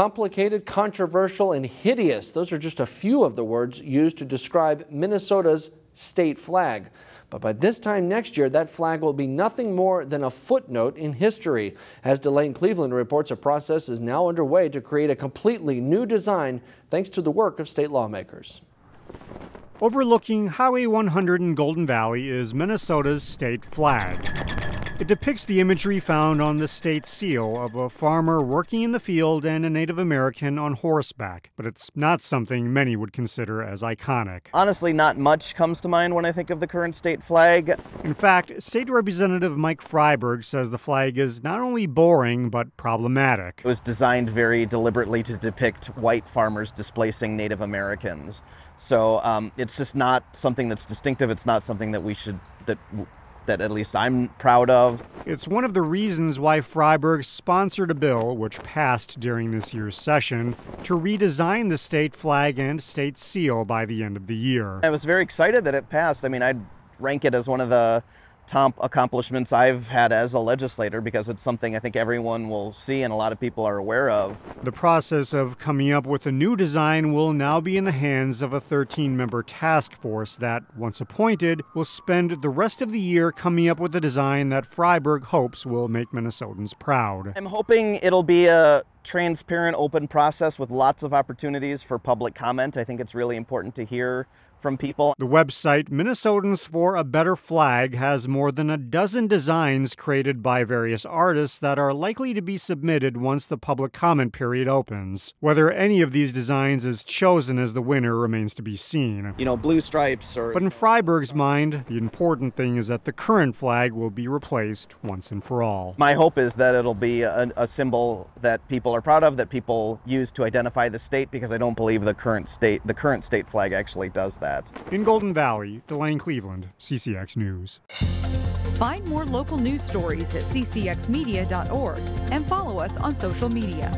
complicated, controversial, and hideous. Those are just a few of the words used to describe Minnesota's state flag. But by this time next year, that flag will be nothing more than a footnote in history. As Delaine Cleveland reports, a process is now underway to create a completely new design thanks to the work of state lawmakers. Overlooking Highway 100 in Golden Valley is Minnesota's state flag. It depicts the imagery found on the state seal of a farmer working in the field and a Native American on horseback, but it's not something many would consider as iconic. Honestly, not much comes to mind when I think of the current state flag. In fact, State Representative Mike Freiberg says the flag is not only boring, but problematic. It was designed very deliberately to depict white farmers displacing Native Americans. So um, it's just not something that's distinctive. It's not something that we should, that that at least I'm proud of. It's one of the reasons why Freiberg sponsored a bill, which passed during this year's session, to redesign the state flag and state seal by the end of the year. I was very excited that it passed. I mean, I'd rank it as one of the top accomplishments I've had as a legislator because it's something I think everyone will see and a lot of people are aware of. The process of coming up with a new design will now be in the hands of a 13 member task force that, once appointed, will spend the rest of the year coming up with a design that Freiberg hopes will make Minnesotans proud. I'm hoping it'll be a transparent, open process with lots of opportunities for public comment. I think it's really important to hear from people. The website Minnesotans for a Better Flag has more than a dozen designs created by various artists that are likely to be submitted once the public comment period opens. Whether any of these designs is chosen as the winner remains to be seen. You know, blue stripes or. But in Freiberg's mind, the important thing is that the current flag will be replaced once and for all. My hope is that it'll be a, a symbol that people are proud of, that people use to identify the state, because I don't believe the current state, the current state flag actually does that that. In Golden Valley, Delaine Cleveland, CCX News. Find more local news stories at ccxmedia.org and follow us on social media.